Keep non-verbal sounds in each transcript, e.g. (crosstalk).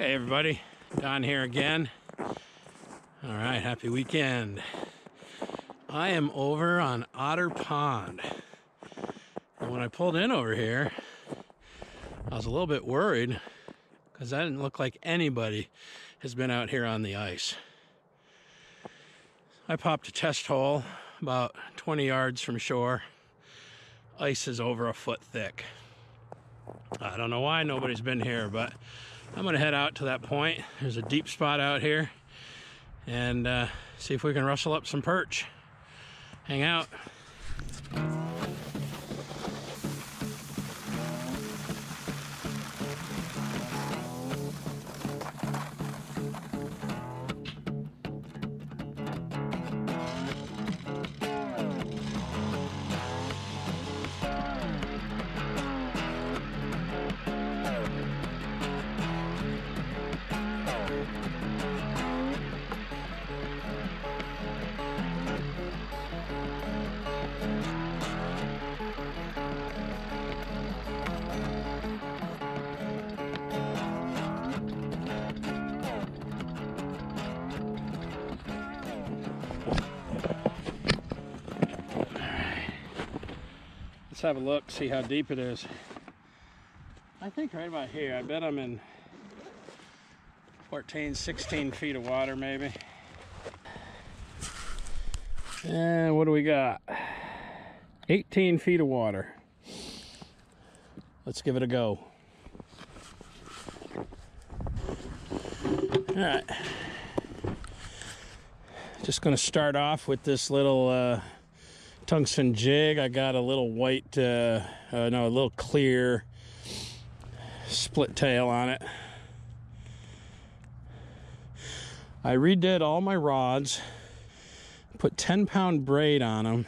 Hey everybody, Don here again. All right, happy weekend. I am over on Otter Pond. And when I pulled in over here, I was a little bit worried because I didn't look like anybody has been out here on the ice. I popped a test hole about 20 yards from shore. Ice is over a foot thick. I don't know why nobody's been here, but I'm gonna head out to that point. There's a deep spot out here and uh, see if we can rustle up some perch. Hang out. Let's have a look, see how deep it is. I think right about here. I bet I'm in 14, 16 feet of water maybe. And what do we got? 18 feet of water. Let's give it a go. All right. Just gonna start off with this little uh, tungsten jig. I got a little white, uh, uh, no, a little clear split tail on it. I redid all my rods, put 10 pound braid on them,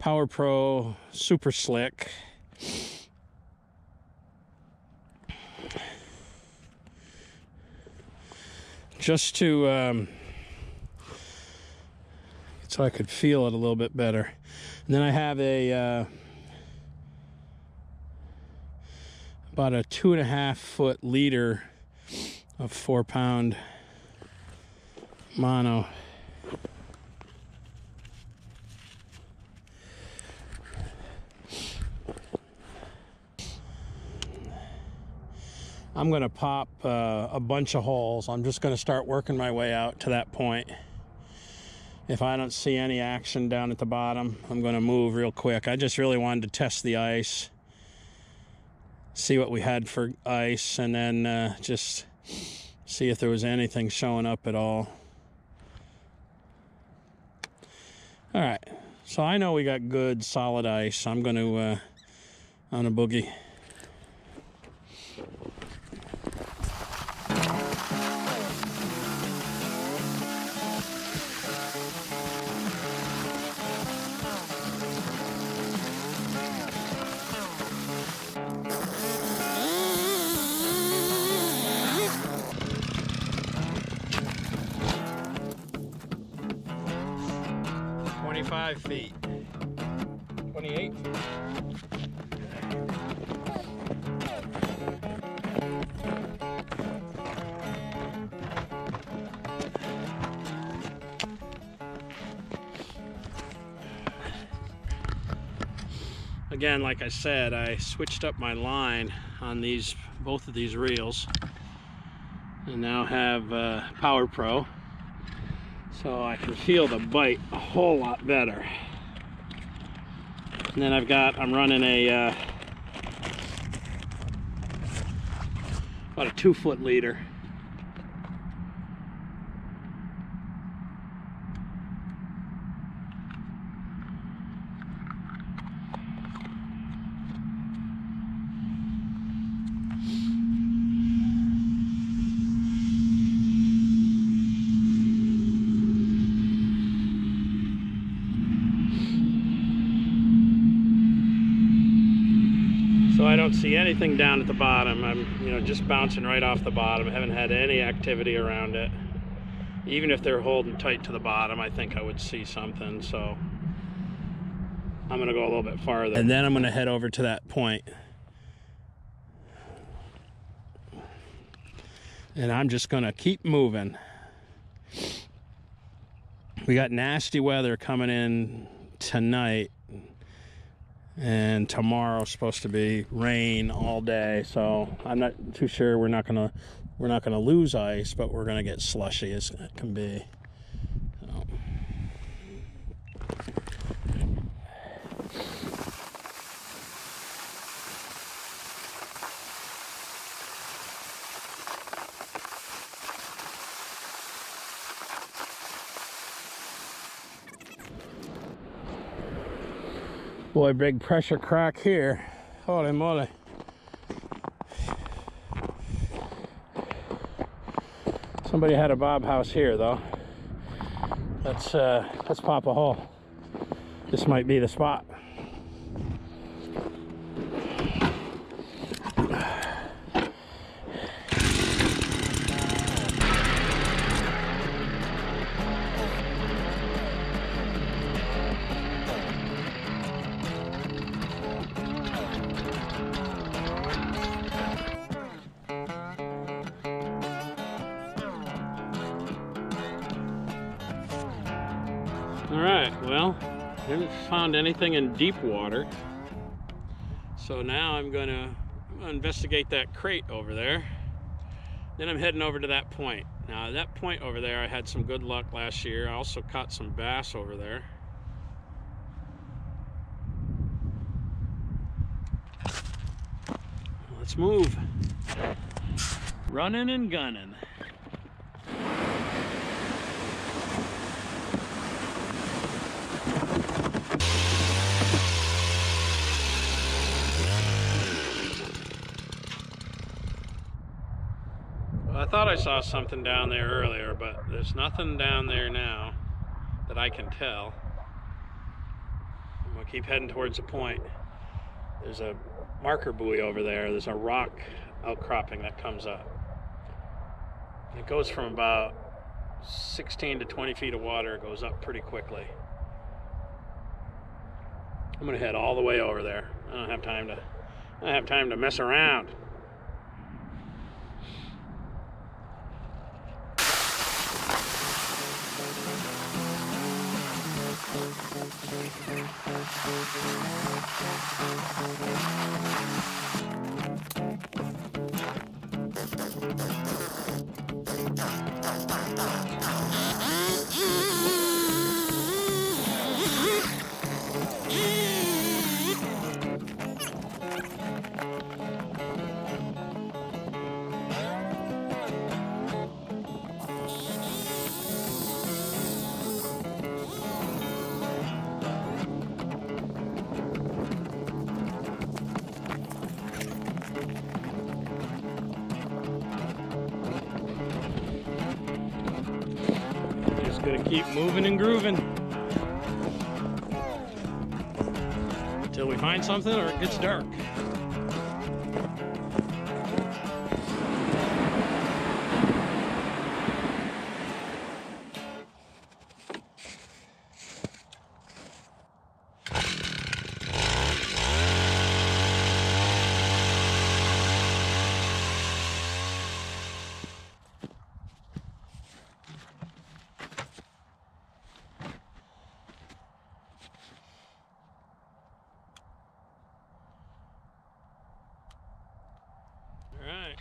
Power Pro Super Slick. Just to um, so I could feel it a little bit better. And then I have a uh, about a two and a half foot leader of four pound mono. I'm going to pop uh, a bunch of holes. I'm just going to start working my way out to that point if I don't see any action down at the bottom, I'm going to move real quick. I just really wanted to test the ice, see what we had for ice, and then uh, just see if there was anything showing up at all. All right, so I know we got good solid ice. I'm going to uh, on a boogie. 25 feet. 28 Again, like I said, I switched up my line on these, both of these reels and now have uh, Power Pro so I can feel the bite a whole lot better. And then I've got, I'm running a, uh, about a two foot leader. So I don't see anything down at the bottom. I'm, you know, just bouncing right off the bottom. I haven't had any activity around it. Even if they're holding tight to the bottom, I think I would see something. So I'm gonna go a little bit farther. And then I'm gonna head over to that point. And I'm just going to keep moving. We got nasty weather coming in tonight. And tomorrow's supposed to be rain all day, so I'm not too sure we're not gonna we're not gonna lose ice, but we're gonna get slushy as it can be. Boy, big pressure crack here. Holy moly. Somebody had a bob house here though. Let's uh, let's pop a hole. This might be the spot. All right, well, haven't found anything in deep water. So now I'm gonna investigate that crate over there. Then I'm heading over to that point. Now that point over there, I had some good luck last year. I also caught some bass over there. Let's move. Running and gunning. I thought I saw something down there earlier, but there's nothing down there now that I can tell. I'm gonna keep heading towards the point. There's a marker buoy over there. There's a rock outcropping that comes up. It goes from about 16 to 20 feet of water. It goes up pretty quickly. I'm gonna head all the way over there. I don't have time to. I don't have time to mess around. Thank you. Keep moving and grooving until we find something or it gets dark. All right.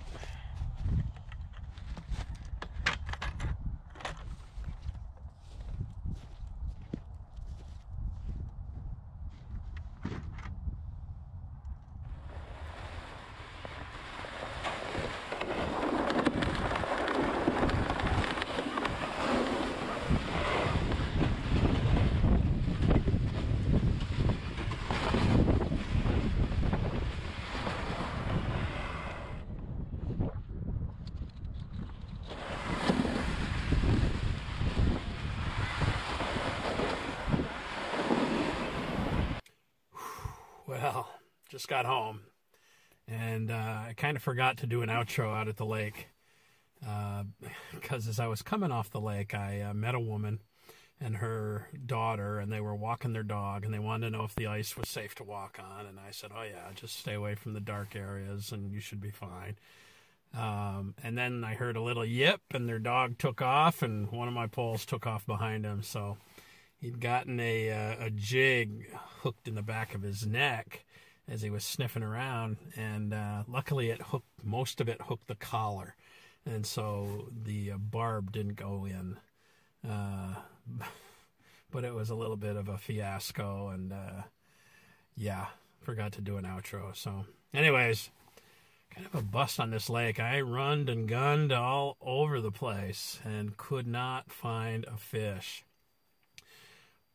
Well, just got home, and uh, I kind of forgot to do an outro out at the lake because as I was coming off the lake, I uh, met a woman and her daughter, and they were walking their dog, and they wanted to know if the ice was safe to walk on. And I said, "Oh yeah, just stay away from the dark areas, and you should be fine." Um, and then I heard a little yip, and their dog took off, and one of my poles took off behind him. So he'd gotten a uh, a jig hooked in the back of his neck as he was sniffing around, and uh, luckily it hooked most of it hooked the collar, and so the uh, barb didn't go in. Uh, (laughs) but it was a little bit of a fiasco, and uh, yeah, forgot to do an outro. So, anyways, kind of a bust on this lake. I runned and gunned all over the place and could not find a fish.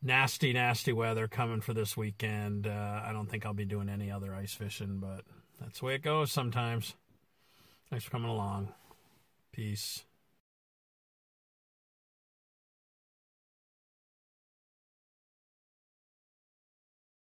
Nasty, nasty weather coming for this weekend. Uh, I don't think I'll be doing any other ice fishing, but that's the way it goes sometimes. Thanks for coming along. Peace.